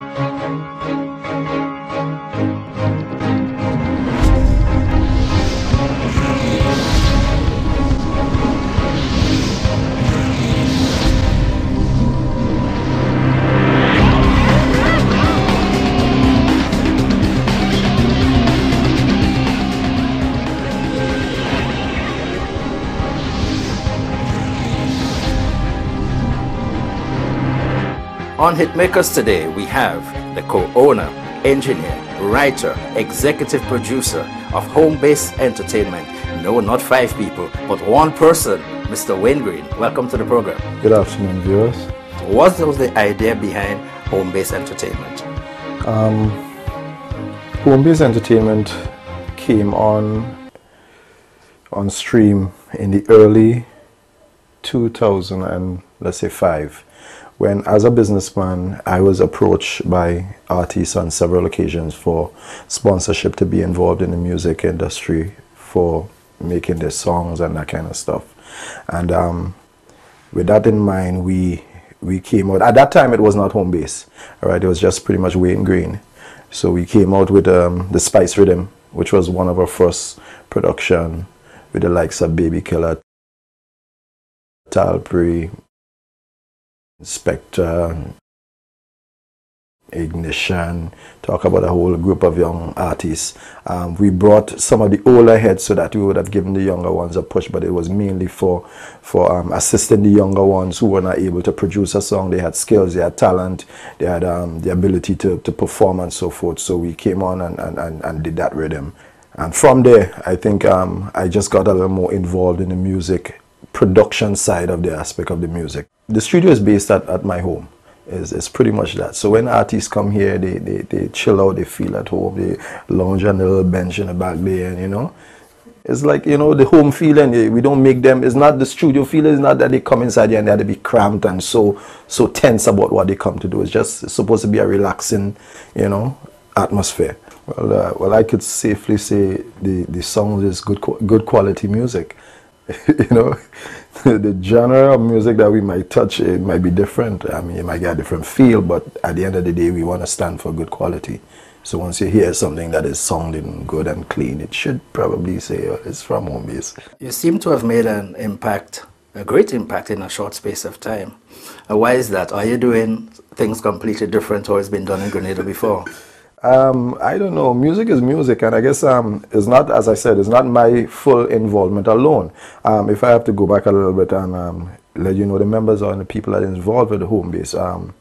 Música On Hitmakers today, we have the co-owner, engineer, writer, executive producer of Home Base Entertainment. No, not five people, but one person, Mr. Wayne Green. Welcome to the program. Good afternoon, viewers. What was the idea behind Home Base Entertainment? Um, Home Base Entertainment came on on stream in the early 2000 and let's say five when as a businessman I was approached by artists on several occasions for sponsorship to be involved in the music industry for making their songs and that kind of stuff. And um, with that in mind, we we came out. At that time, it was not home base, all right. It was just pretty much Wayne Green. So we came out with um, the Spice Rhythm, which was one of our first production with the likes of Baby Killer, Tallpree, Spectre, Ignition, talk about a whole group of young artists. Um, we brought some of the older heads so that we would have given the younger ones a push, but it was mainly for for um, assisting the younger ones who were not able to produce a song. They had skills, they had talent, they had um, the ability to, to perform and so forth. So we came on and, and, and, and did that rhythm. And from there, I think um, I just got a little more involved in the music production side of the aspect of the music the studio is based at, at my home. It's, it's pretty much that. So when artists come here, they, they, they chill out, they feel at home, they lounge on the little bench in the back there, and you know. It's like, you know, the home feeling, we don't make them, it's not the studio feeling, it's not that they come inside here and they have to be cramped and so so tense about what they come to do. It's just it's supposed to be a relaxing, you know, atmosphere. Well, uh, well, I could safely say the, the song is good, good quality music. you know, the genre of music that we might touch it might be different. I mean, it might get a different feel, but at the end of the day, we want to stand for good quality. So once you hear something that is sounding good and clean, it should probably say oh, it's from home base. You seem to have made an impact, a great impact in a short space of time. Uh, why is that? Are you doing things completely different or has been done in Grenada before? Um, I don't know. Music is music, and I guess um, it's not, as I said, it's not my full involvement alone. Um, if I have to go back a little bit and um, let you know the members and the people that are involved with the home base, um,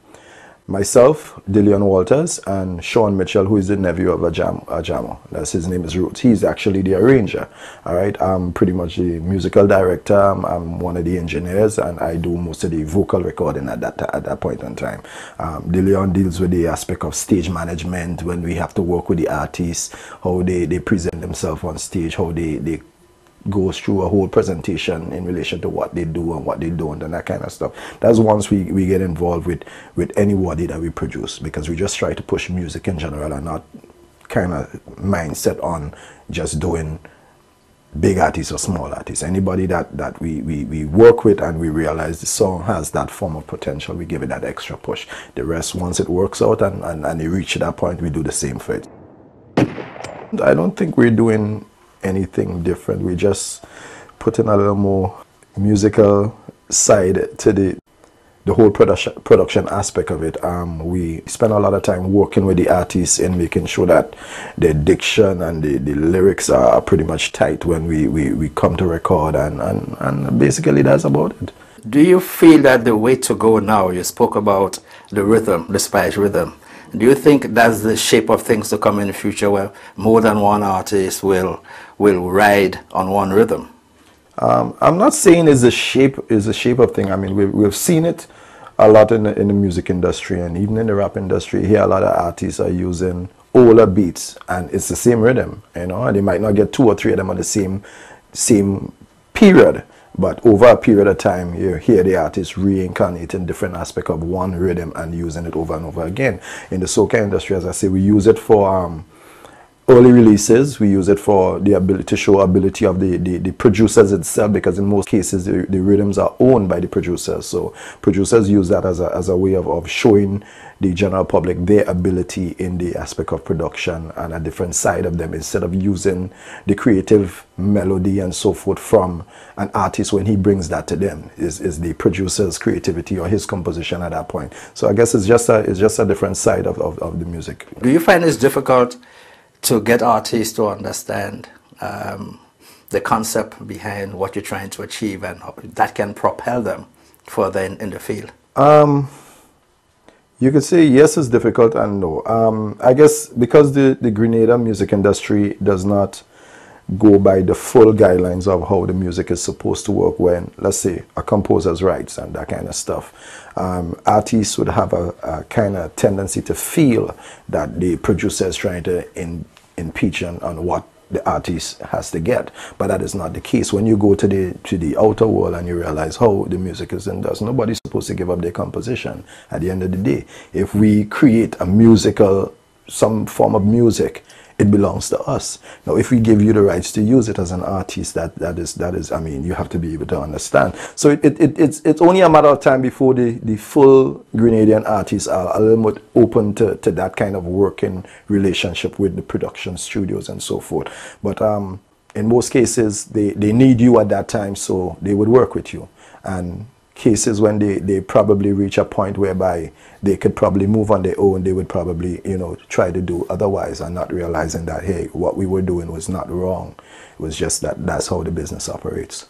myself, Dillion Walters, and Sean Mitchell, who is the nephew of Ajam, Ajamu. That's his name is Roots. He's actually the arranger. All right, I'm pretty much the musical director. I'm, I'm, one of the engineers, and I do most of the vocal recording at that at that point in time. Um, Dillion deals with the aspect of stage management when we have to work with the artists, how they, they present themselves on stage, how they, they goes through a whole presentation in relation to what they do and what they don't and that kind of stuff. That's once we, we get involved with, with anybody that we produce because we just try to push music in general and not kind of mindset on just doing big artists or small artists. Anybody that, that we, we, we work with and we realize the song has that form of potential, we give it that extra push. The rest, once it works out and, and, and you reach that point, we do the same for it. I don't think we're doing anything different. We just put in a little more musical side to the the whole production production aspect of it. Um, we spend a lot of time working with the artists and making sure that the diction and the, the lyrics are pretty much tight when we, we, we come to record and, and, and basically that's about it. Do you feel that the way to go now, you spoke about the rhythm, the spice rhythm, do you think that's the shape of things to come in the future where more than one artist will will ride on one rhythm? Um, I'm not saying it's a shape is a shape of thing. I mean, we've, we've seen it a lot in the, in the music industry and even in the rap industry. Here, a lot of artists are using older beats and it's the same rhythm, you know, and they might not get two or three of them on the same same period. But over a period of time, you hear the artist reincarnating different aspect of one rhythm and using it over and over again. In the soca industry, as I say, we use it for um, early releases. We use it for the ability to show ability of the, the, the producers itself because in most cases the, the, rhythms are owned by the producers. So producers use that as a, as a way of, of showing the general public their ability in the aspect of production and a different side of them instead of using the creative melody and so forth from an artist when he brings that to them is, is the producer's creativity or his composition at that point. So I guess it's just a, it's just a different side of, of, of the music. Do you find it's difficult to get artists to understand um, the concept behind what you're trying to achieve and that can propel them further in, in the field? Um, you could say yes is difficult and no. Um, I guess because the, the Grenada music industry does not go by the full guidelines of how the music is supposed to work when, let's say, a composer's rights and that kind of stuff. Um, artists would have a, a kind of tendency to feel that the producer is trying to in, impeach on, on what the artist has to get. But that is not the case. When you go to the to the outer world and you realize how the music is in done, nobody's supposed to give up their composition at the end of the day. If we create a musical some form of music it belongs to us. Now, if we give you the rights to use it as an artist, that, that is, that is, I mean, you have to be able to understand. So it, it, it, it's, it's only a matter of time before the, the full Grenadian artists are a little bit open to, to that kind of working relationship with the production studios and so forth. But um, in most cases, they, they need you at that time, so they would work with you. And cases when they, they probably reach a point whereby they could probably move on their own, they would probably, you know, try to do otherwise and not realizing that, hey, what we were doing was not wrong. It was just that that's how the business operates.